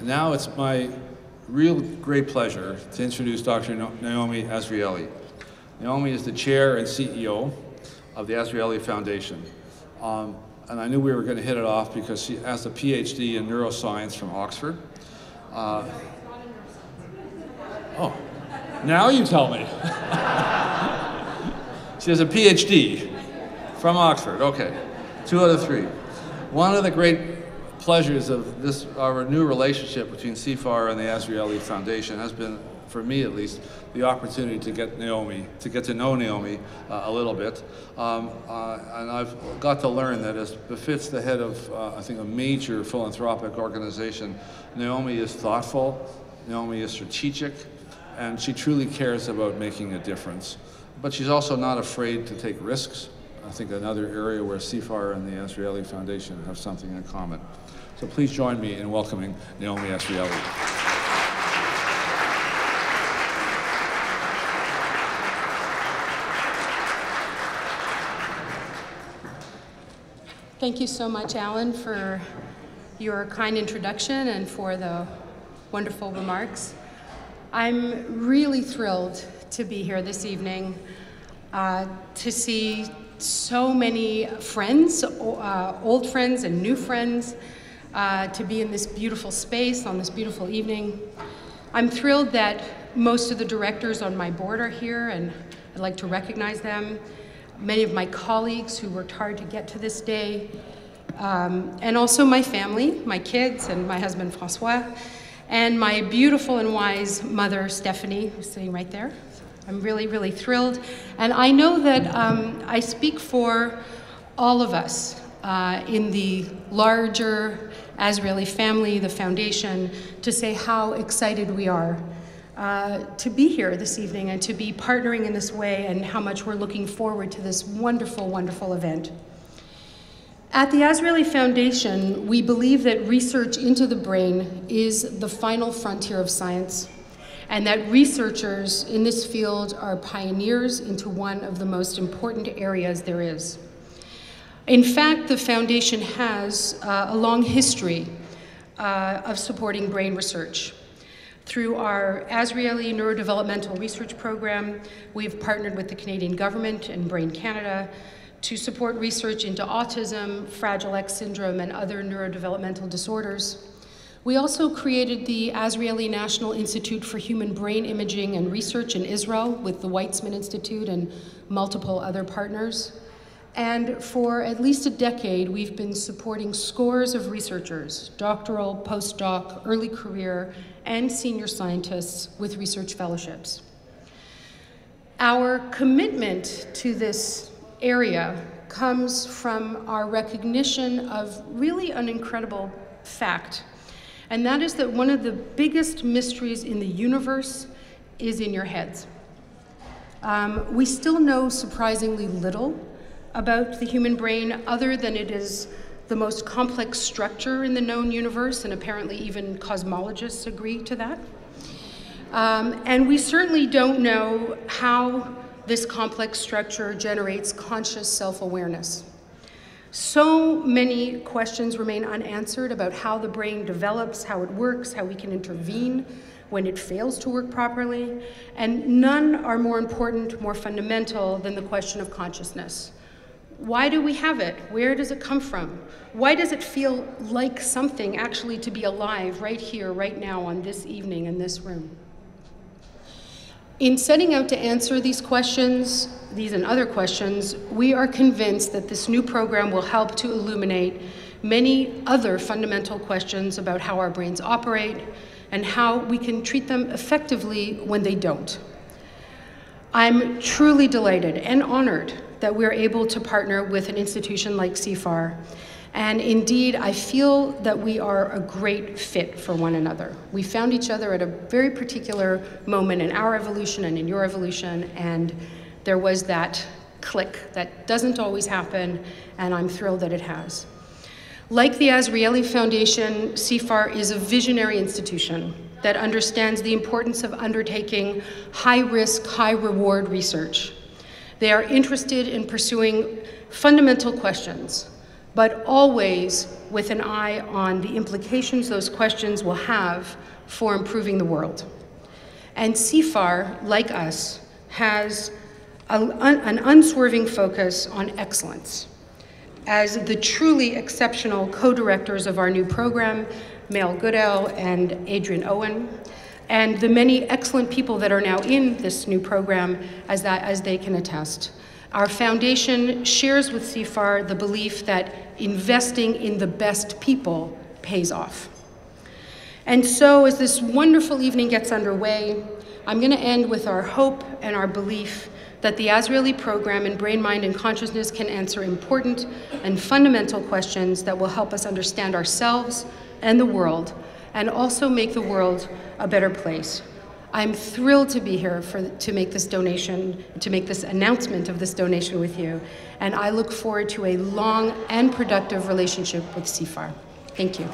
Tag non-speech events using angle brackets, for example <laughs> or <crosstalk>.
Now it's my real great pleasure to introduce Dr. Naomi Azrieli. Naomi is the chair and CEO of the Azrieli Foundation. Um, and I knew we were going to hit it off because she has a PhD in neuroscience from Oxford. Uh, oh, now you tell me. <laughs> she has a PhD from Oxford. Okay, two out of three. One of the great pleasures of this our new relationship between CIFAR and the Azrieli Foundation has been, for me at least, the opportunity to get Naomi, to get to know Naomi uh, a little bit. Um, uh, and I've got to learn that as befits the head of, uh, I think, a major philanthropic organization, Naomi is thoughtful, Naomi is strategic, and she truly cares about making a difference. But she's also not afraid to take risks. I think another area where CIFAR and the Azrieli Foundation have something in common. So please join me in welcoming Naomi Azrieli. Thank you so much, Alan, for your kind introduction and for the wonderful remarks. I'm really thrilled to be here this evening uh, to see so many friends, uh, old friends and new friends, uh, to be in this beautiful space on this beautiful evening. I'm thrilled that most of the directors on my board are here, and I'd like to recognize them many of my colleagues who worked hard to get to this day, um, and also my family, my kids, and my husband Francois, and my beautiful and wise mother Stephanie, who's sitting right there. I'm really, really thrilled. And I know that um, I speak for all of us uh, in the larger Azrieli family, the foundation, to say how excited we are uh, to be here this evening and to be partnering in this way and how much we're looking forward to this wonderful, wonderful event. At the Azrieli Foundation, we believe that research into the brain is the final frontier of science and that researchers in this field are pioneers into one of the most important areas there is. In fact, the Foundation has uh, a long history uh, of supporting brain research. Through our Azrieli Neurodevelopmental Research Program, we've partnered with the Canadian government and Brain Canada to support research into autism, Fragile X syndrome, and other neurodevelopmental disorders. We also created the Azrieli National Institute for Human Brain Imaging and Research in Israel with the Weizmann Institute and multiple other partners. And for at least a decade, we've been supporting scores of researchers, doctoral, postdoc, early career, and senior scientists with research fellowships. Our commitment to this area comes from our recognition of really an incredible fact, and that is that one of the biggest mysteries in the universe is in your heads. Um, we still know surprisingly little about the human brain other than it is the most complex structure in the known universe, and apparently even cosmologists agree to that. Um, and we certainly don't know how this complex structure generates conscious self-awareness. So many questions remain unanswered about how the brain develops, how it works, how we can intervene when it fails to work properly, and none are more important, more fundamental than the question of consciousness. Why do we have it? Where does it come from? Why does it feel like something actually to be alive right here, right now, on this evening in this room? In setting out to answer these questions, these and other questions, we are convinced that this new program will help to illuminate many other fundamental questions about how our brains operate and how we can treat them effectively when they don't. I'm truly delighted and honored that we're able to partner with an institution like CIFAR. And indeed, I feel that we are a great fit for one another. We found each other at a very particular moment in our evolution and in your evolution, and there was that click that doesn't always happen, and I'm thrilled that it has. Like the Azrieli Foundation, CIFAR is a visionary institution that understands the importance of undertaking high risk, high reward research they are interested in pursuing fundamental questions but always with an eye on the implications those questions will have for improving the world. And CIFAR, like us, has a, an unswerving focus on excellence. As the truly exceptional co-directors of our new program, Mel Goodale and Adrian Owen, and the many excellent people that are now in this new program as, that, as they can attest. Our foundation shares with CIFAR the belief that investing in the best people pays off. And so, as this wonderful evening gets underway, I'm going to end with our hope and our belief that the Azrieli program in Brain, Mind, and Consciousness can answer important and fundamental questions that will help us understand ourselves and the world, and also make the world a better place. I'm thrilled to be here for, to make this donation, to make this announcement of this donation with you, and I look forward to a long and productive relationship with CIFAR. Thank you.